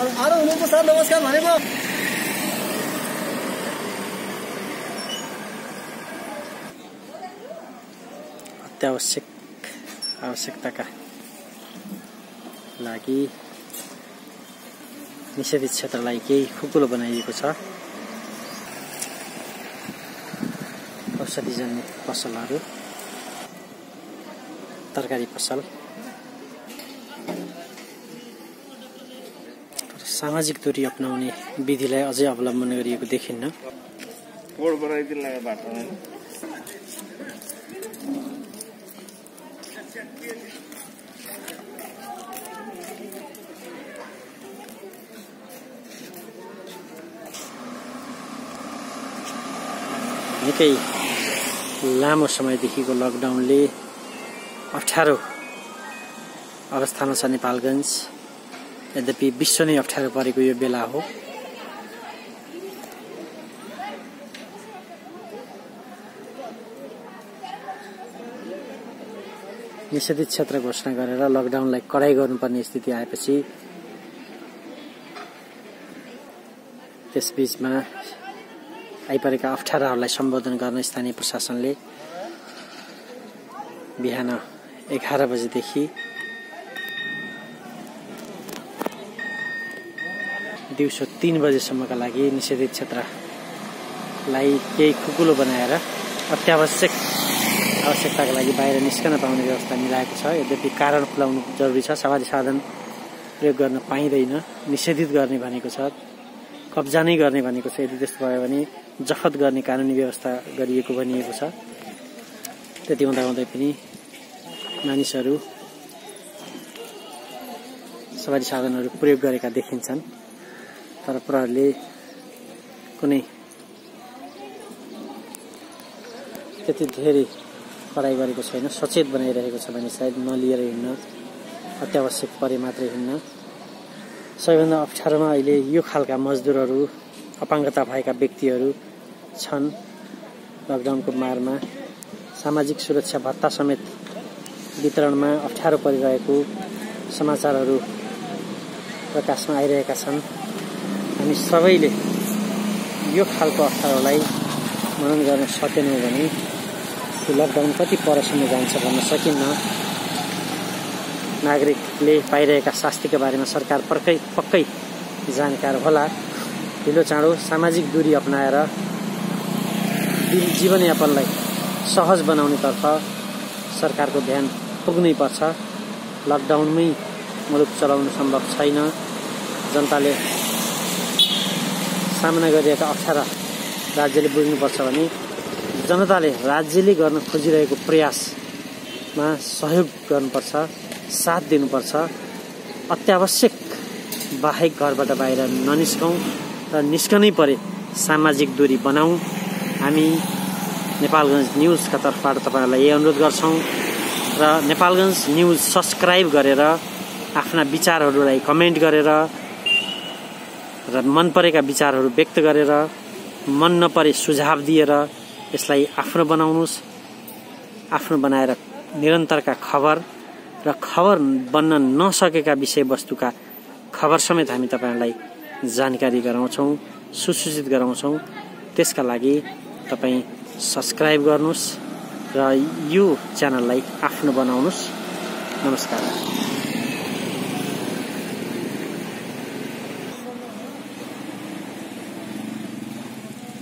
आएर हुनुहुन्छ सर नमस्कार भनेको। अत्यावश्यक आवश्यकताका लागि निषेधित क्षेत्रलाई केही खुकुलो बनाइएको छ। औषधिजन्य पसलहरू तरकारी पसल। सामाजिक दूरी अप्नाउने विधिलाई अझै अवलम्बन गरिएको देखिन्न। निकै लामो समयदेखिको लकडाउनले अप्ठ्यारो अवस्थामा छ नेपालगञ्ज। यद्यपि विश्व नै अप्ठ्यारो परेको यो बेला हो। निषेधित क्षेत्र घोषणा गरेर लकडाउनलाई कडाई गर्नुपर्ने स्थिति आएपछि त्यसबीचमा आइपरेका अप्ठ्याराहरूलाई सम्बोधन गर्न स्थानीय प्रशासनले बिहान एघार बजेदेखि दिउँसो तिन बजेसम्मका लागि निषेधित क्षेत्रलाई केही खुकुलो बनाएर अत्यावश्यक आवश्यकताका लागि बाहिर निस्कन पाउने व्यवस्था मिलाएको छ। यद्यपि कारण खुलाउनु जरुरी छ। सामाजिक साधन प्रयोग गर्न पाइँदैन निषेधित गर्ने भनेको छ कब्जा नै गर्ने भनेको छ। यदि त्यस्तो भयो भने जफत गर्ने कानुनी व्यवस्था गरिएको भनिएको छ। त्यति हुँदा हुँदै पनि मानिसहरू सवारी साधनहरू प्रयोग गरेका देखिन्छन्। तर प्रहरले कुनै त्यति धेरै कडाइ गरेको छैन सचेत बनाइरहेको छ भने सायद नलिएर हिँड्न अत्यावश्यक परे मात्रै हिँड्न। सबैभन्दा अप्ठ्यारोमा अहिले यो खालका मजदुरहरू अपाङ्गता भएका व्यक्तिहरू छन् लकडाउनको मारमा। सामाजिक सुरक्षा भत्ता समेत वितरणमा अप्ठ्यारो परिरहेको समाचारहरू प्रकाशमा आइरहेका छन्। हामी सबैले यो खालको अप्ठ्यारोलाई मनन गर्न सकेनौँ भने यो लकडाउन कति परसम्म जान्छ भन्न सकिन्न। नागरिकले पाइरहेका शास्तिका बारेमा सरकार पक्कै पक्कै जानकार होला। ढिलो चाँडो सामाजिक दूरी अप्नाएर जीवनयापनलाई सहज बनाउनेतर्फ सरकारको ध्यान पुग्नै पर्छ। लकडाउनमै मुलुक चलाउनु सम्भव छैन। जनताले सामना गरिरहेका अप्ठ्यारा राज्यले बुझ्नुपर्छ भने जनताले राज्यले गर्न खोजिरहेको प्रयासमा सहयोग गर्नुपर्छ साथ दिनुपर्छ। अत्यावश्यक बाहेक घरबाट बाहिर ननिस्कौँ र निस्कनै परे सामाजिक दूरी बनाऊ। हामी नेपालगञ्ज न्युजका तर्फबाट तपाईँहरूलाई यही अनुरोध गर्छौँ र नेपालगञ्ज न्युज सब्सक्राइब गरेर आफ्ना विचारहरूलाई कमेन्ट गरेर र मन परेका विचारहरू व्यक्त गरेर मन नपरे सुझाव दिएर यसलाई आफ्नो बनाउनुहोस्। आफ्नो बनाएर निरन्तरका खबर र खबर बन्न नसकेका विषयवस्तुका खबर समेत हामी तपाईँहरूलाई जानकारी गराउँछौँ सुसूचित गराउँछौँ। त्यसका लागि तपाईँ सब्सक्राइब गर्नुहोस् र यो च्यानललाई आफ्नो बनाउनुहोस्। नमस्कार।